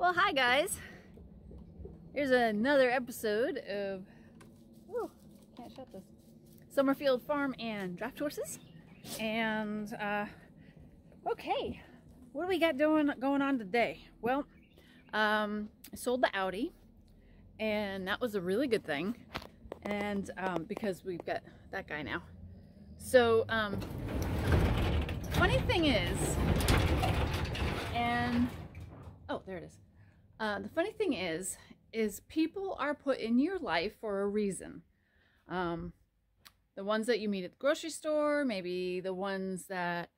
Well, hi guys. Here's another episode of Ooh, can't shut this. Summerfield Farm and Draft Horses. And uh okay. What do we got doing going on today? Well, um I sold the Audi and that was a really good thing. And um because we've got that guy now. So um funny thing is and oh there it is uh, the funny thing is is people are put in your life for a reason. Um, the ones that you meet at the grocery store maybe the ones that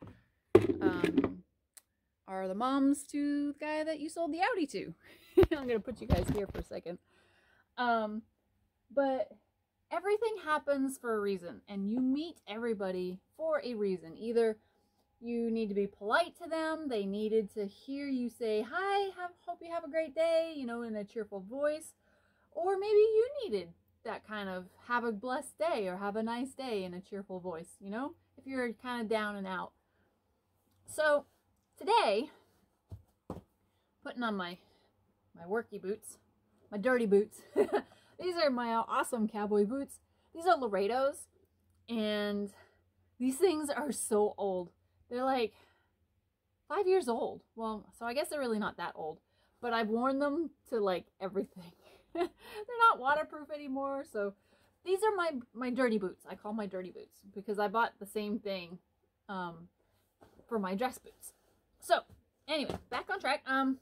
um, are the moms to the guy that you sold the audi to. I'm gonna put you guys here for a second. Um, but everything happens for a reason and you meet everybody for a reason either you need to be polite to them. They needed to hear you say, hi, have, hope you have a great day, you know, in a cheerful voice. Or maybe you needed that kind of have a blessed day or have a nice day in a cheerful voice, you know, if you're kind of down and out. So today, putting on my, my worky boots, my dirty boots. These are my awesome cowboy boots. These are Laredos and these things are so old. They're like five years old. Well, so I guess they're really not that old, but I've worn them to like everything. they're not waterproof anymore. So these are my, my dirty boots. I call my dirty boots because I bought the same thing um, for my dress boots. So anyway, back on track. Um,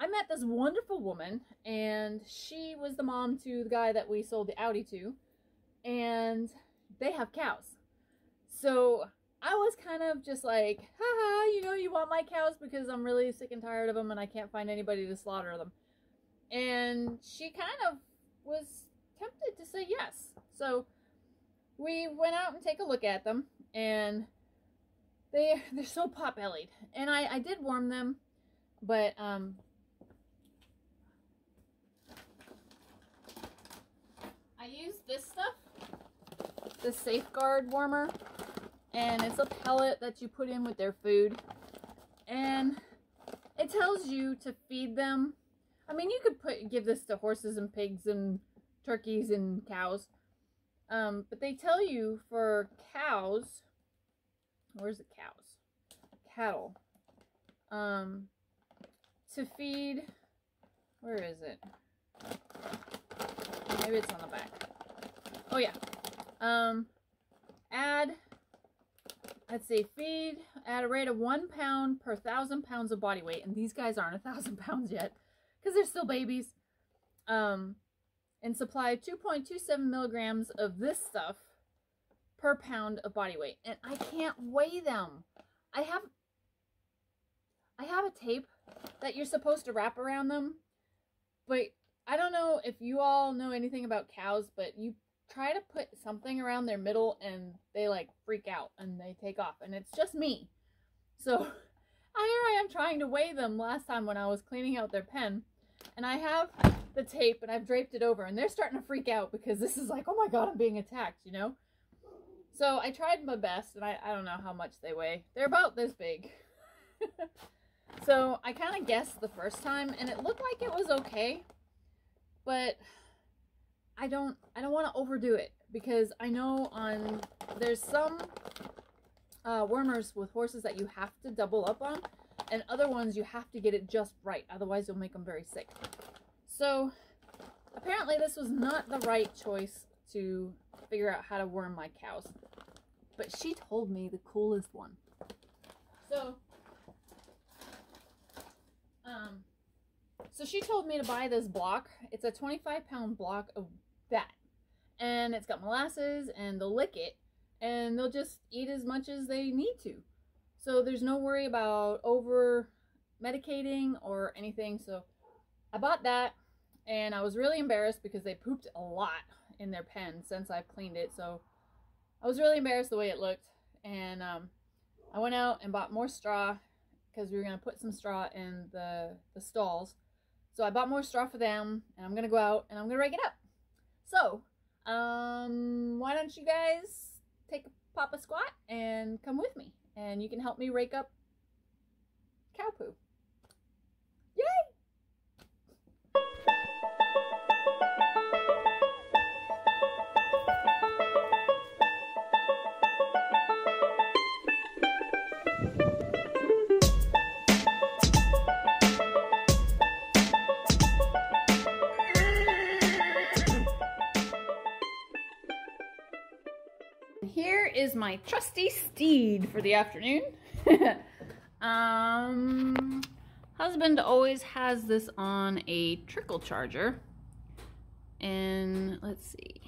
I met this wonderful woman and she was the mom to the guy that we sold the Audi to and they have cows. So I was kind of just like, haha, you know, you want my cows because I'm really sick and tired of them and I can't find anybody to slaughter them. And she kind of was tempted to say yes. So we went out and take a look at them and they they're so pot bellied. And I, I did warm them, but um I used this stuff, the SafeGuard wormer and it's a pellet that you put in with their food. And it tells you to feed them. I mean you could put give this to horses and pigs and turkeys and cows. Um, but they tell you for cows where's the cows? Cattle. Um, to feed where is it? Maybe it's on the back. Oh yeah. Um, add let's see, feed at a rate of one pound per thousand pounds of body weight. And these guys aren't a thousand pounds yet because they're still babies. Um, and supply 2.27 milligrams of this stuff per pound of body weight. And I can't weigh them. I have, I have a tape that you're supposed to wrap around them, but I don't know if you all know anything about cows, but you try to put something around their middle and they like freak out and they take off and it's just me. So here I am trying to weigh them last time when I was cleaning out their pen and I have the tape and I've draped it over and they're starting to freak out because this is like, oh my god, I'm being attacked, you know? So I tried my best and I, I don't know how much they weigh. They're about this big. so I kind of guessed the first time and it looked like it was okay. But I don't I don't want to overdo it because I know on there's some uh, wormers with horses that you have to double up on and other ones you have to get it just right otherwise you'll make them very sick. So apparently this was not the right choice to figure out how to worm my cows. But she told me the coolest one. So um so she told me to buy this block. It's a 25 pound block of that. And it's got molasses and they'll lick it and they'll just eat as much as they need to. So there's no worry about over medicating or anything. So I bought that and I was really embarrassed because they pooped a lot in their pen since I've cleaned it. So I was really embarrassed the way it looked. And um, I went out and bought more straw because we were going to put some straw in the, the stalls. So I bought more straw for them and I'm going to go out and I'm going to rake it up. So, um, why don't you guys take a pop a squat and come with me and you can help me rake up cow poo. Is my trusty steed for the afternoon. um, husband always has this on a trickle charger. And let's see.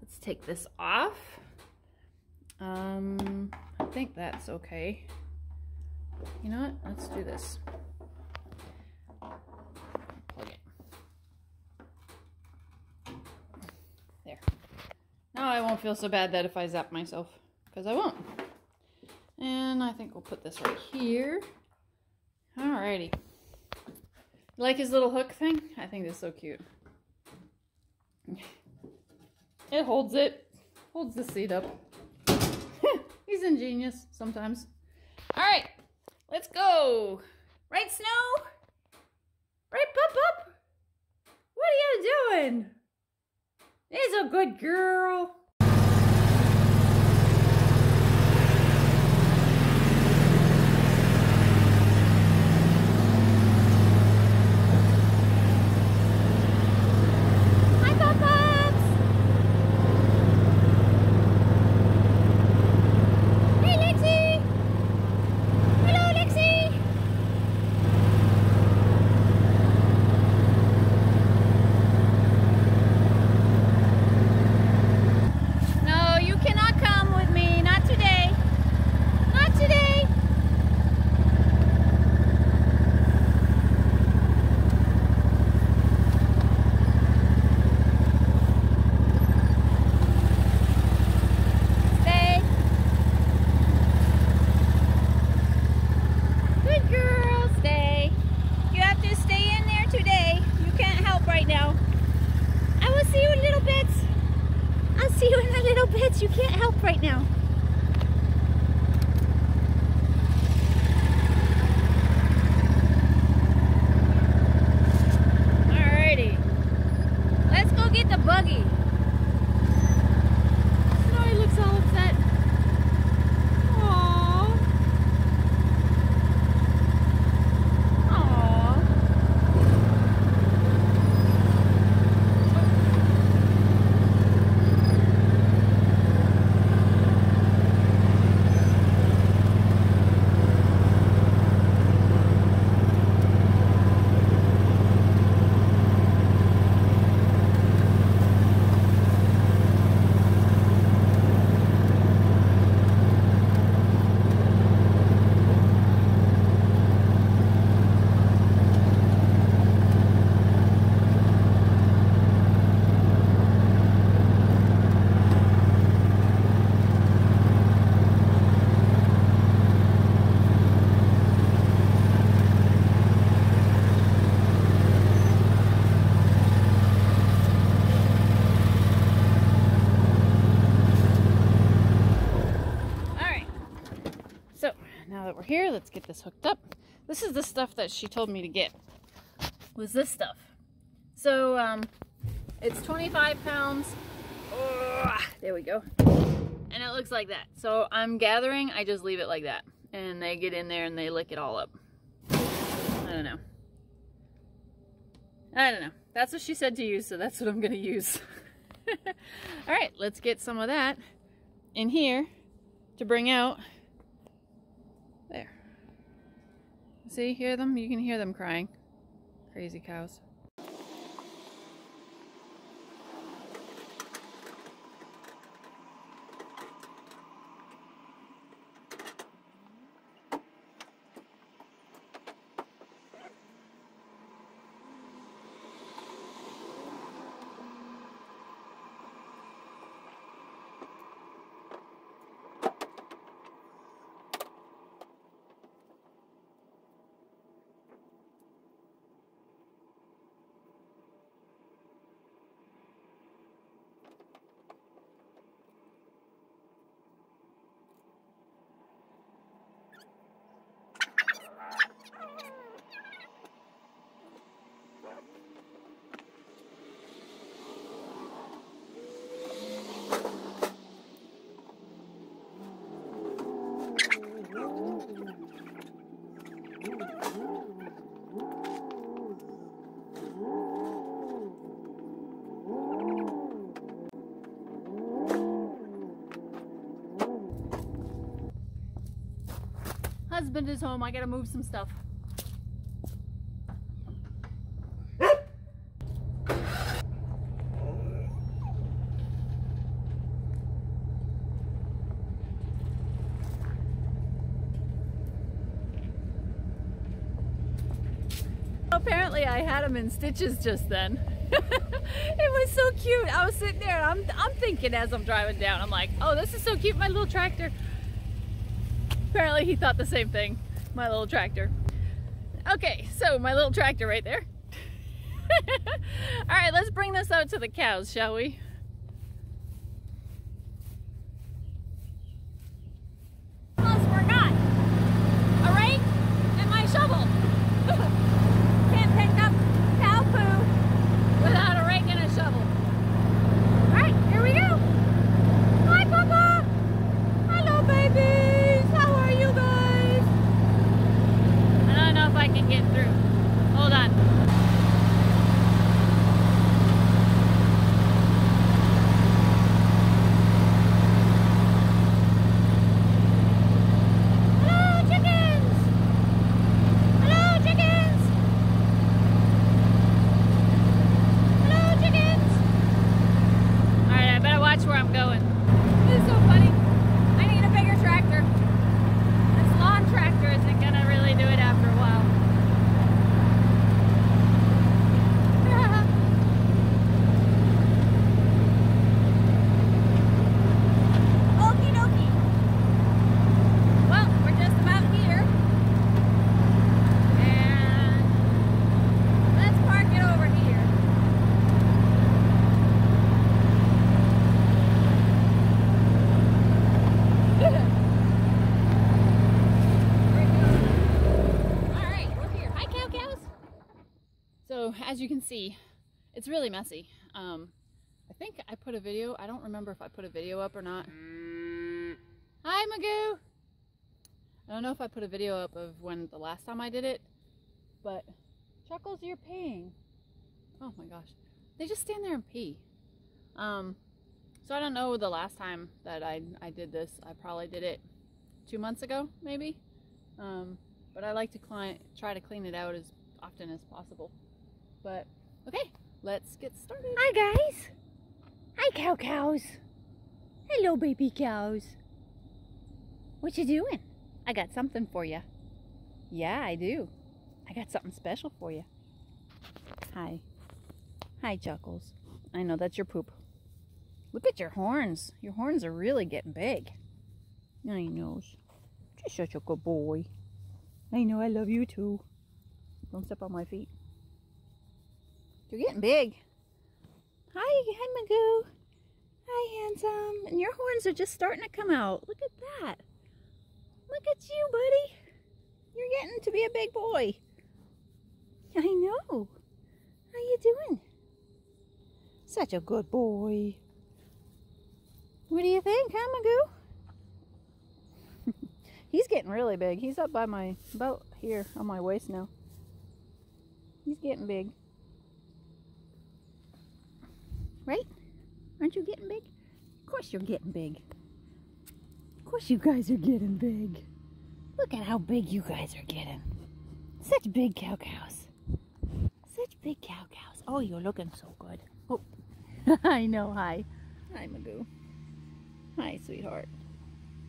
Let's take this off. Um, I think that's okay. You know what? Let's do this. Plug it. There. Now I won't feel so bad that if I zap myself, because I won't. And I think we'll put this right here. Alrighty. Like his little hook thing? I think this is so cute. It holds it. Holds the seat up. He's ingenious sometimes. Alright. Let's go. Right, Snow? Right, Pup Pup? What are you doing? He's a good girl. Here, let's get this hooked up. This is the stuff that she told me to get. Was this stuff. So, um, it's 25 pounds. Ugh, there we go. And it looks like that. So I'm gathering, I just leave it like that. And they get in there and they lick it all up. I don't know. I don't know. That's what she said to use, so that's what I'm gonna use. Alright, let's get some of that in here to bring out. There. See, hear them? You can hear them crying. Crazy cows. Husband is home. I gotta move some stuff. Apparently I had him in stitches just then. it was so cute. I was sitting there I'm, I'm thinking as I'm driving down, I'm like, oh, this is so cute, my little tractor. Apparently he thought the same thing, my little tractor. Okay, so my little tractor right there. All right, let's bring this out to the cows, shall we? As you can see, it's really messy. Um, I think I put a video. I don't remember if I put a video up or not. Hi, Magoo. I don't know if I put a video up of when the last time I did it, but Chuckles, you're peeing. Oh my gosh. They just stand there and pee. Um, so I don't know the last time that I, I did this. I probably did it two months ago, maybe. Um, but I like to try to clean it out as often as possible. But okay, let's get started. Hi guys. Hi cow cows. Hello baby cows. What you doing? I got something for you. Yeah, I do. I got something special for you. Hi. Hi, Chuckles. I know that's your poop. Look at your horns. Your horns are really getting big. I know. Just such a good boy. I know I love you too. Don't step on my feet. You're getting big. Hi, hi, Magoo. Hi, handsome. And your horns are just starting to come out. Look at that. Look at you, buddy. You're getting to be a big boy. I know. How you doing? Such a good boy. What do you think, huh, Magoo? He's getting really big. He's up by my, about here on my waist now. He's getting big. Right? Aren't you getting big? Of course you're getting big. Of course you guys are getting big. Look at how big you guys are getting. Such big cow cows. Such big cow cows. Oh, you're looking so good. Oh, I know. Hi. Hi, Magoo. Hi, sweetheart.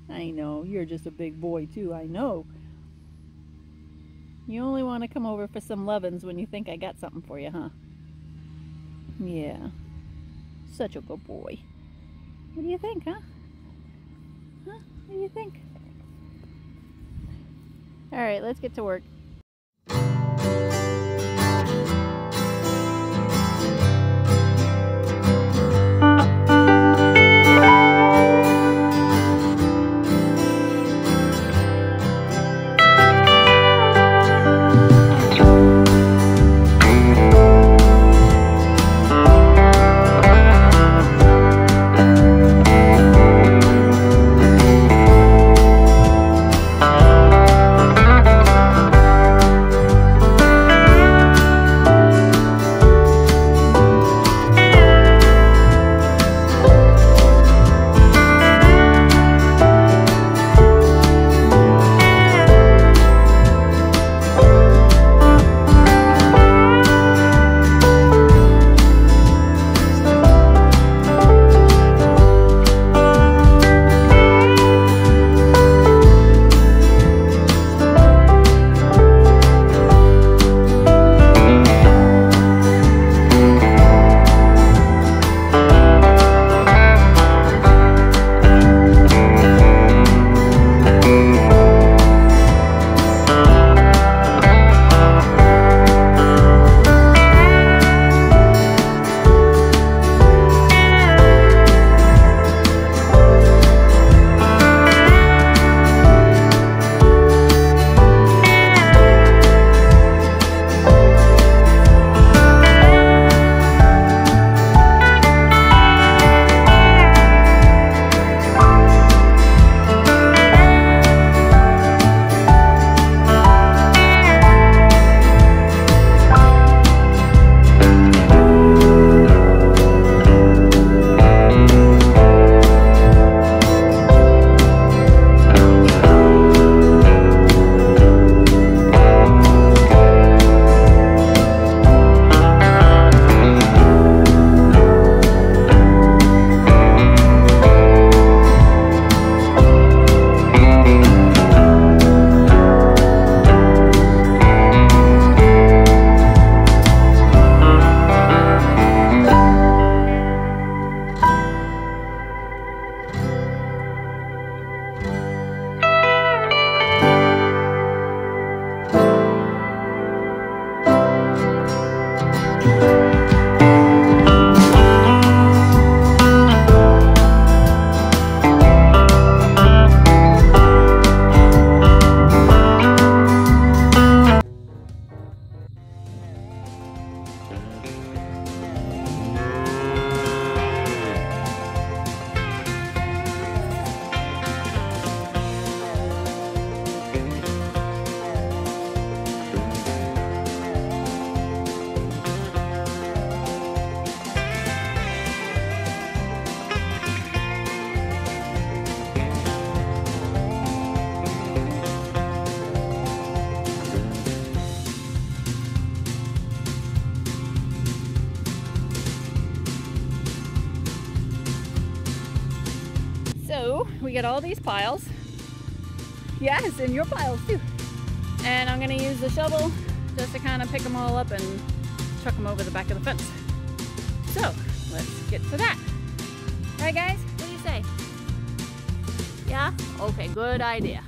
I know. You're just a big boy, too. I know. You only want to come over for some lovin's when you think I got something for you, huh? Yeah. Such a good boy. What do you think, huh? Huh? What do you think? All right, let's get to work. We get all these piles. Yes, and your piles too. And I'm gonna use the shovel just to kind of pick them all up and chuck them over the back of the fence. So let's get to that. All right guys, what do you say? Yeah? Okay, good idea.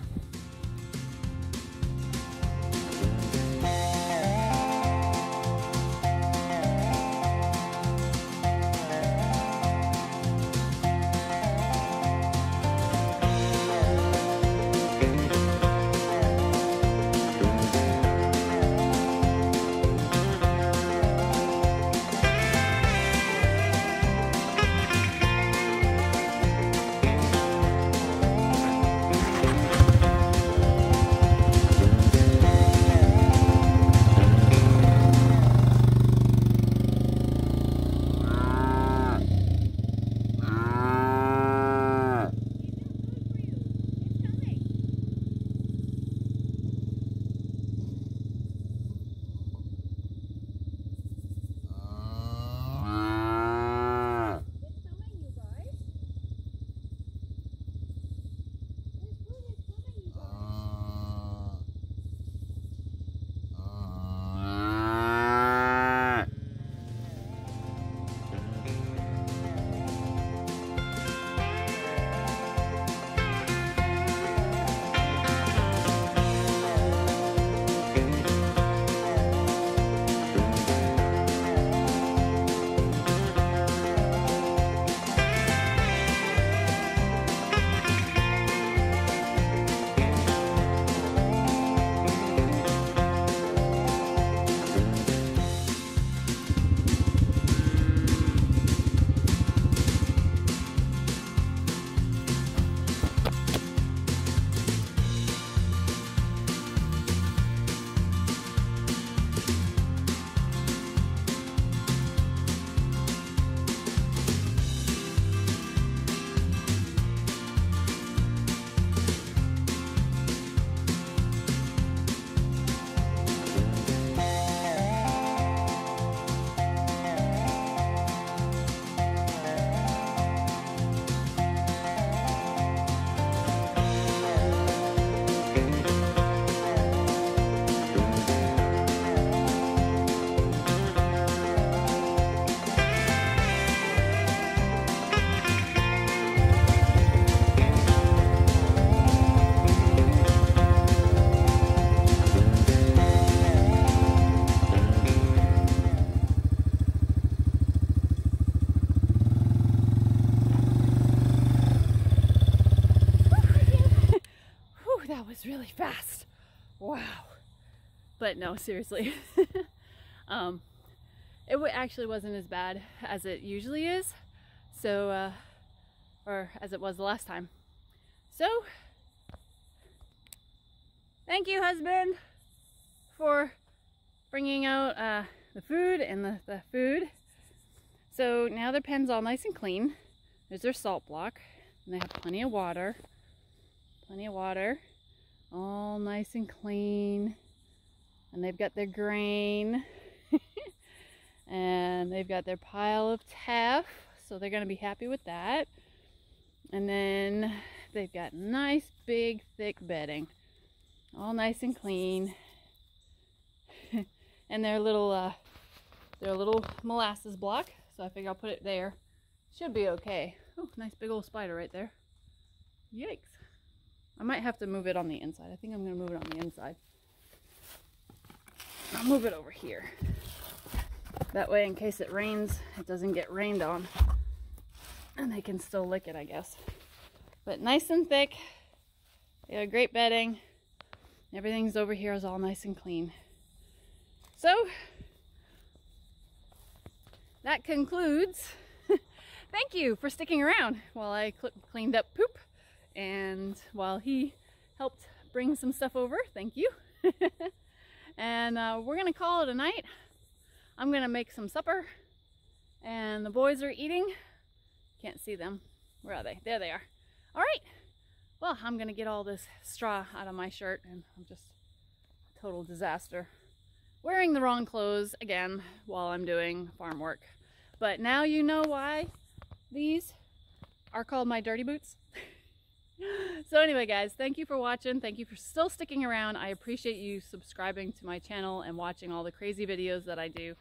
Fast. Wow. But no, seriously. um, it actually wasn't as bad as it usually is. So, uh, or as it was the last time. So, thank you, husband, for bringing out uh, the food and the, the food. So now their pen's all nice and clean. There's their salt block, and they have plenty of water. Plenty of water all nice and clean. And they've got their grain. and they've got their pile of teff. So they're going to be happy with that. And then they've got nice, big, thick bedding. All nice and clean. and their little, uh, their little molasses block. So I figure I'll put it there. Should be okay. Oh, nice big old spider right there. Yikes. I might have to move it on the inside. I think I'm going to move it on the inside. I'll move it over here. That way, in case it rains, it doesn't get rained on. And they can still lick it, I guess. But nice and thick. They great bedding. Everything's over here is all nice and clean. So, that concludes. Thank you for sticking around while I cleaned up poop and while he helped bring some stuff over, thank you. and uh, we're gonna call it a night. I'm gonna make some supper and the boys are eating. Can't see them. Where are they? There they are. All right. Well, I'm gonna get all this straw out of my shirt and I'm just a total disaster. Wearing the wrong clothes again while I'm doing farm work. But now you know why these are called my dirty boots. so anyway, guys, thank you for watching. Thank you for still sticking around. I appreciate you subscribing to my channel and watching all the crazy videos that I do.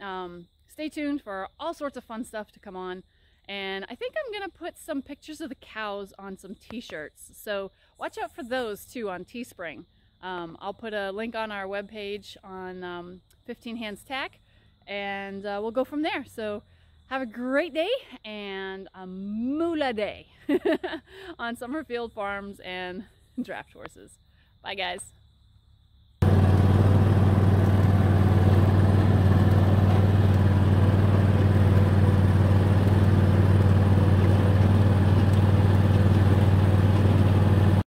Um, stay tuned for all sorts of fun stuff to come on. And I think I'm going to put some pictures of the cows on some t-shirts. So watch out for those too on Teespring. Um, I'll put a link on our webpage on um, 15 Hands Tack and uh, we'll go from there. So have a great day and a moolah day on Summerfield Farms and Draft Horses. Bye guys.